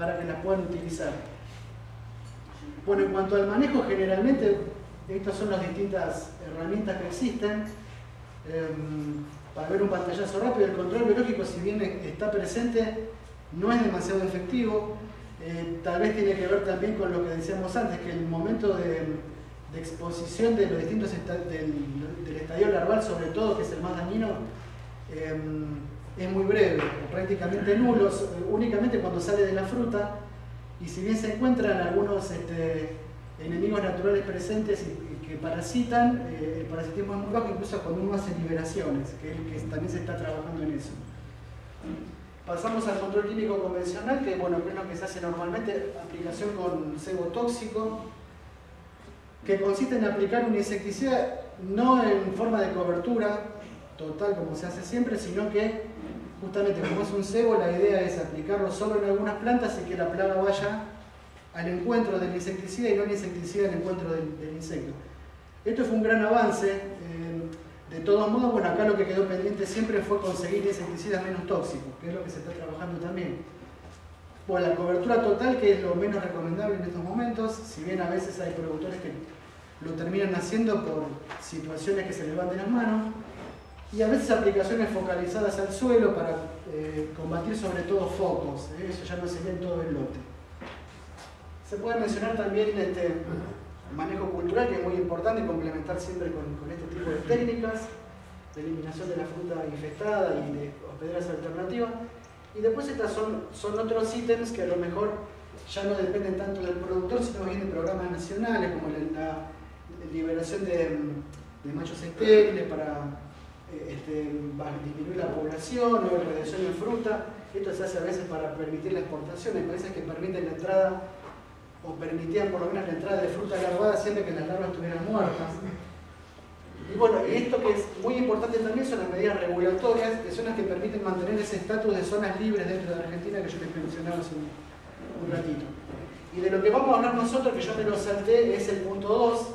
para que las puedan utilizar. Bueno, en cuanto al manejo, generalmente estas son las distintas herramientas que existen. Em, para ver un pantallazo rápido, el control biológico, si bien está presente, no es demasiado efectivo. Eh, tal vez tiene que ver también con lo que decíamos antes, que el momento de, exposición de los distintos del, estadio larval, sobre todo, que es el más dañino, em, es muy breve, prácticamente nulo, únicamente cuando sale de la fruta. Y si bien se encuentran algunos este, enemigos naturales presentes que parasitan, eh, el parasitismo es muy bajo, incluso cuando uno hace liberaciones, que, que también se está trabajando en eso. Pasamos al control químico convencional, que bueno, es lo que se hace normalmente, aplicación con cebo tóxico, que consiste en aplicar un insecticida no en forma de cobertura total como se hace siempre, sino que justamente como es un cebo, la idea es aplicarlo solo en algunas plantas y que la plaga vaya al encuentro del insecticida y no el insecticida al encuentro del, insecto. Esto fue un gran avance. Eh, de todos modos, bueno, acá lo que quedó pendiente siempre fue conseguir insecticidas menos tóxicos, que es lo que se está trabajando también. Bueno, la cobertura total, que es lo menos recomendable en estos momentos, si bien a veces hay productores que lo terminan haciendo por situaciones que se les van de las manos, y a veces aplicaciones focalizadas al suelo para eh, combatir sobre todo focos, ¿eh? eso ya no se ve en todo el lote. Se puede mencionar también este, manejo cultural, que es muy importante complementar siempre con, este tipo de técnicas de eliminación de la fruta infestada y de hospederas alternativas. Y después estas son, son otros ítems que a lo mejor ya no dependen tanto del productor, sino bien de programas nacionales, como la, liberación de, de, machos estériles para este, disminuir la población o reducción de fruta. Esto se hace a veces para permitir la exportación, hay países que permiten la entrada o permitían por lo menos la entrada de fruta larvada siempre que las larvas estuvieran muertas. Y bueno, esto que es muy importante también son las medidas regulatorias, que son las que permiten mantener ese estatus de zonas libres dentro de Argentina que yo les mencionaba hace un, ratito. Y de lo que vamos a hablar nosotros, que yo me lo salté, es el punto 2,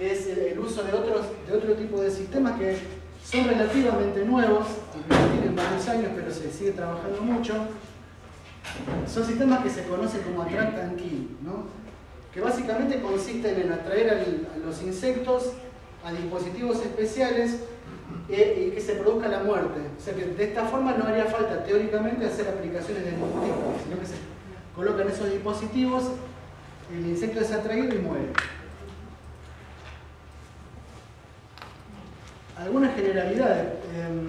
es el, uso de, otros, de otro tipo de sistemas que son relativamente nuevos, tienen varios años, pero se sigue trabajando mucho, son sistemas que se conocen como attract kill, que básicamente consisten en atraer a los insectos a dispositivos especiales eh, y que se produzca la muerte. O sea que de esta forma no haría falta teóricamente hacer aplicaciones de ningún tipo, sino que se colocan esos dispositivos, el insecto es atraído y muere. Algunas generalidades. Em,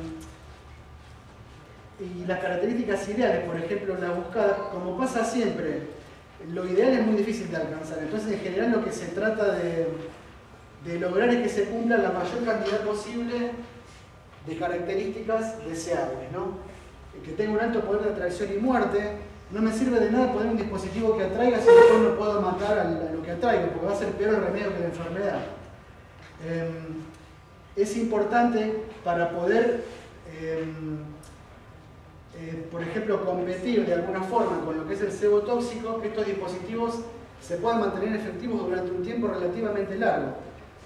y las características ideales, por ejemplo, la buscada, como pasa siempre, lo ideal es muy difícil de alcanzar. Entonces, en general, lo que se trata de, lograr es que se cumpla la mayor cantidad posible de características deseables. ¿no? Que tenga un alto poder de atracción y muerte. No me sirve de nada poner un dispositivo que atraiga si después no puedo matar a lo que atraigo, porque va a ser peor el remedio que la enfermedad. Em, es importante para poder em, eh, por ejemplo, competir de alguna forma con lo que es el cebo tóxico, que estos dispositivos se puedan mantener efectivos durante un tiempo relativamente largo.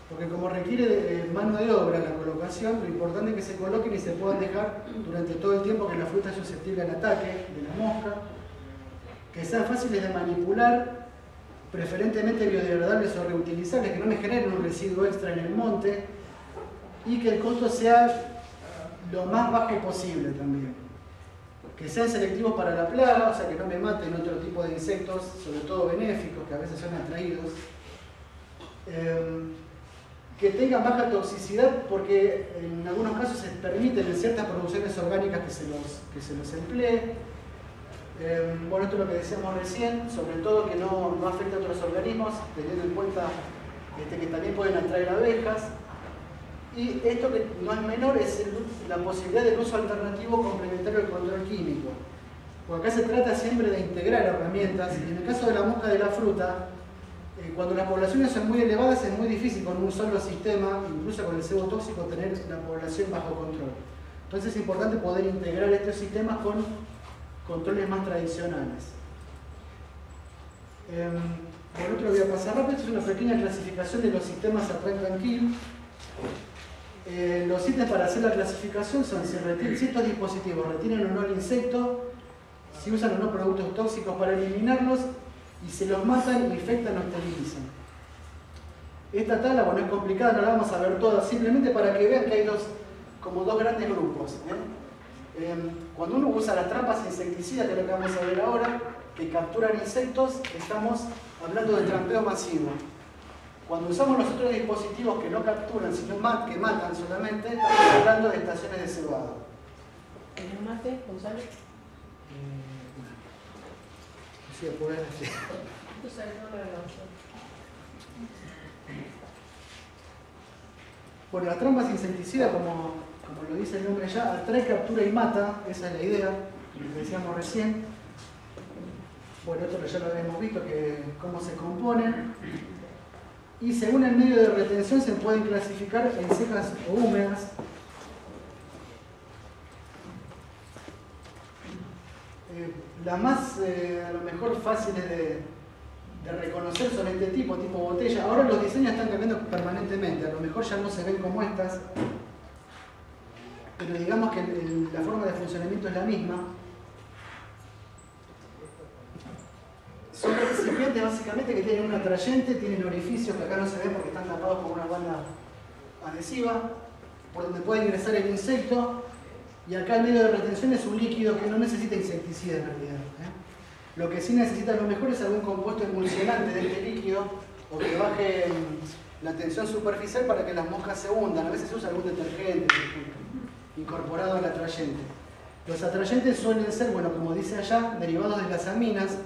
Porque como requiere de, mano de obra la colocación, lo importante es que se coloquen y se puedan dejar durante todo el tiempo que la fruta es susceptible al ataque de la mosca, que sean fáciles de manipular, preferentemente biodegradables o reutilizables, que no me generen un residuo extra en el monte, y que el costo sea lo más bajo posible también que sean selectivos para la plaga, o sea que no me maten otro tipo de insectos, sobre todo benéficos, que a veces son atraídos. Em, que tengan baja toxicidad porque en algunos casos se permiten en ciertas producciones orgánicas que se los, que se los emplee. Em, bueno, esto es lo que decíamos recién, sobre todo que no, no afecta a otros organismos, teniendo en cuenta este, que también pueden atraer abejas. Y esto que no es menor es la posibilidad del uso alternativo complementario del control químico. Porque acá se trata siempre de integrar herramientas, y en el caso de la mosca de la fruta, eh, cuando las poblaciones son muy elevadas es muy difícil con un solo sistema, incluso con el cebo tóxico, tener la población bajo control. Entonces es importante poder integrar estos sistemas con controles más tradicionales. Eh, por otro voy a pasar rápido, es una pequeña clasificación de los sistemas Kill. Eh, los ítems para hacer la clasificación son si, estos dispositivos retienen o no el insecto, si usan o no productos tóxicos para eliminarlos y se los matan, infectan o esterilizan. Esta tabla, bueno, es complicada, no la vamos a ver toda, simplemente para que vean que hay dos, como dos grandes grupos. ¿eh? Em, cuando uno usa las trampas insecticidas, que es lo que vamos a ver ahora, que capturan insectos, estamos hablando de trampeo masivo. Cuando usamos los otros dispositivos que no capturan, sino que matan solamente, estamos hablando de estaciones de cebado. ¿Tienes mate, Gonzalo? Sí, poder decir. Bueno, las trampas insecticidas, como, como lo dice el nombre ya, atrae, captura y mata, esa es la idea, lo que decíamos recién. Bueno, esto ya lo habíamos visto, que cómo se componen. Y según el medio de retención se pueden clasificar en secas o húmedas. Eh, las más, eh, a lo mejor, fáciles de, reconocer son este tipo, tipo botella. Ahora los diseños están cambiando permanentemente, a lo mejor ya no se ven como estas, pero digamos que la forma de funcionamiento es la misma. Básicamente que tienen un atrayente, tienen orificios que acá no se ven porque están tapados por una banda adhesiva, por donde puede ingresar el insecto, y acá el medio de retención es un líquido que no necesita insecticida en realidad. ¿eh? Lo que sí necesita a lo mejor es algún compuesto emulsionante de este líquido o que baje la tensión superficial para que las moscas se hundan. A veces se usa algún detergente, incorporado al atrayente. Los atrayentes suelen ser, bueno, como dice allá, derivados de las aminas,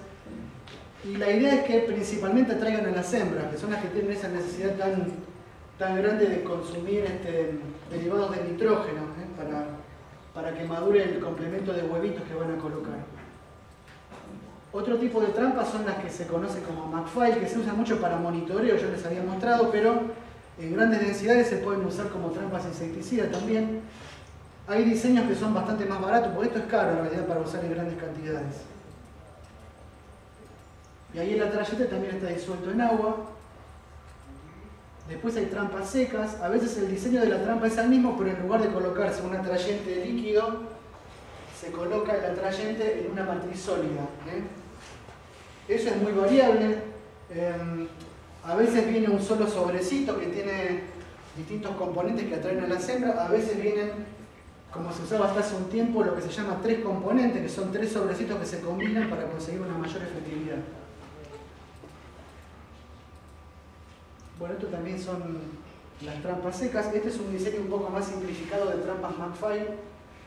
y la idea es que principalmente traigan a las hembras, que son las que tienen esa necesidad tan, tan grande de consumir este, derivados de nitrógeno ¿eh? para, para que madure el complemento de huevitos que van a colocar. Otro tipo de trampas son las que se conocen como McFly, que se usan mucho para monitoreo, yo les había mostrado, pero en grandes densidades se pueden usar como trampas insecticidas también. Hay diseños que son bastante más baratos, porque esto es caro en realidad para usar en grandes cantidades. Y ahí el atrayente también está disuelto en agua. Después hay trampas secas. A veces el diseño de la trampa es el mismo, pero en lugar de colocarse un atrayente líquido, se coloca el atrayente en una matriz sólida. Eso es muy variable. Em, a veces viene un solo sobrecito que tiene distintos componentes que atraen a la hembras. A veces vienen, como se usaba hasta hace un tiempo, lo que se llama tres componentes, que son tres sobrecitos que se combinan para conseguir una mayor efectividad. Bueno, esto también son las trampas secas. Este es un diseño un poco más simplificado de trampas McFly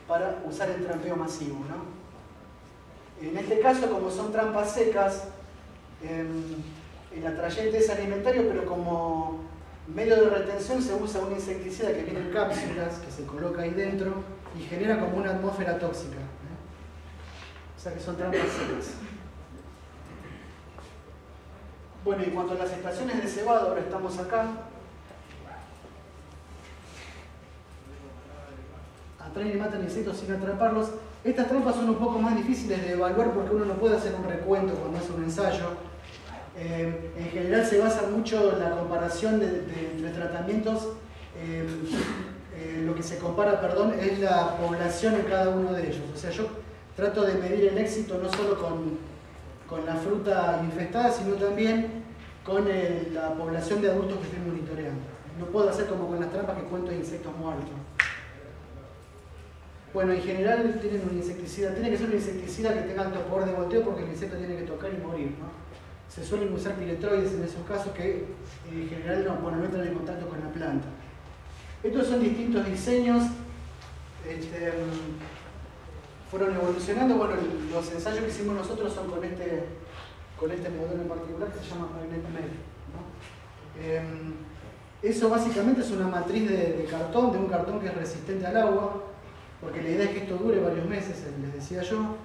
para usar el trampeo masivo. ¿no? En este caso, como son trampas secas, em, el atrayente es alimentario, pero como medio de retención se usa un insecticida que viene en cápsulas, que se coloca ahí dentro y genera como una atmósfera tóxica. ¿eh? O sea que son trampas secas. Bueno, y cuanto a las estaciones de cebado, ahora estamos acá. Atraen y matan insectos sin atraparlos. Estas trampas son un poco más difíciles de evaluar porque uno no puede hacer un recuento cuando hace un ensayo. Eh, en general se basa mucho la comparación de, tratamientos. Eh, eh, lo que se compara, perdón, es la población en cada uno de ellos. O sea, yo trato de medir el éxito no solo con con la fruta infestada, sino también con la población de adultos que estoy monitoreando. No puedo hacer como con las trampas que cuento de insectos muertos. Bueno, en general tienen un insecticida, tiene que ser un insecticida que tenga alto poder de volteo porque el insecto tiene que tocar y morir. ¿no? Se suelen usar piretroides en esos casos que en general no, bueno, no entran en contacto con la planta. Estos son distintos diseños. Este, fueron evolucionando. Bueno, los ensayos que hicimos nosotros son con este, con este modelo en particular que se llama MagNetMed. Em, eso básicamente es una matriz de, cartón, de un cartón que es resistente al agua, porque la idea es que esto dure varios meses, les decía yo.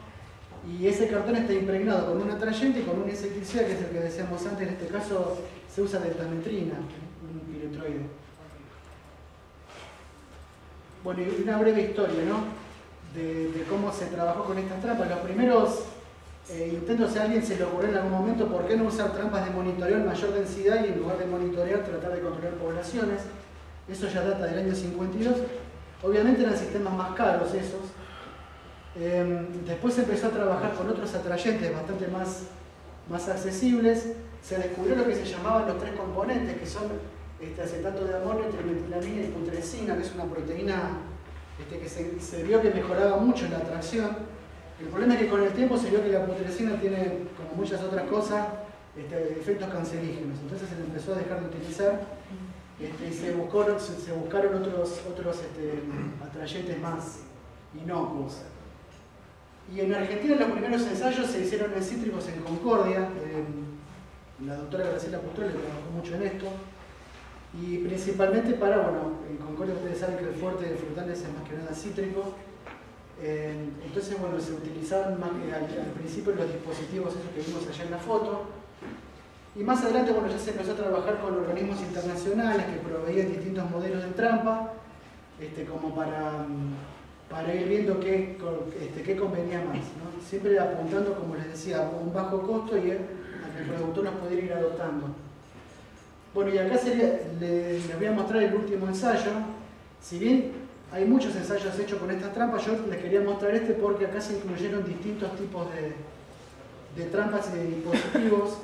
Y ese cartón está impregnado con un atrayente y con un insecticida, que es el que decíamos antes, en este caso se usa deltametrina, un piretroide. Bueno, y una breve historia, ¿no? De, cómo se trabajó con estas trampas. Los primeros eh, intentos, si a alguien se le ocurrió en algún momento, ¿por qué no usar trampas de monitoreo en mayor densidad y en lugar de monitorear tratar de controlar poblaciones? Eso ya data del año 52. Obviamente eran sistemas más caros esos. Em, después se empezó a trabajar con otros atrayentes bastante más, más accesibles. Se descubrió lo que se llamaban los tres componentes, que son este acetato de amonio, trimetilamina y putrescina, que es una proteína este, que se, vio que mejoraba mucho la atracción. El problema es que con el tiempo se vio que la putrescina tiene, como muchas otras cosas, este, efectos cancerígenos. Entonces se empezó a dejar de utilizar este, y se, se, buscaron otros, otros este, atrayentes más inocuos. Y en Argentina los primeros ensayos se hicieron en cítricos en Concordia. Eh, la doctora Graciela Pustrol trabajó mucho en esto. Y principalmente para, bueno, en Concordia ustedes saben que el fuerte de frutales es más que nada cítrico. Eh, entonces, bueno, se utilizaban que al, principio los dispositivos esos que vimos allá en la foto. Y más adelante, bueno, ya se empezó a trabajar con organismos internacionales que proveían distintos modelos de trampa, este, como para para ir viendo qué, este, qué convenía más. ¿no? Siempre apuntando, como les decía, a un bajo costo y a que el productor nos pudiera ir adoptando. Bueno, y acá sería, les, voy a mostrar el último ensayo. Si bien hay muchos ensayos hechos con estas trampas, yo les quería mostrar este porque acá se incluyeron distintos tipos de, de trampas y de dispositivos.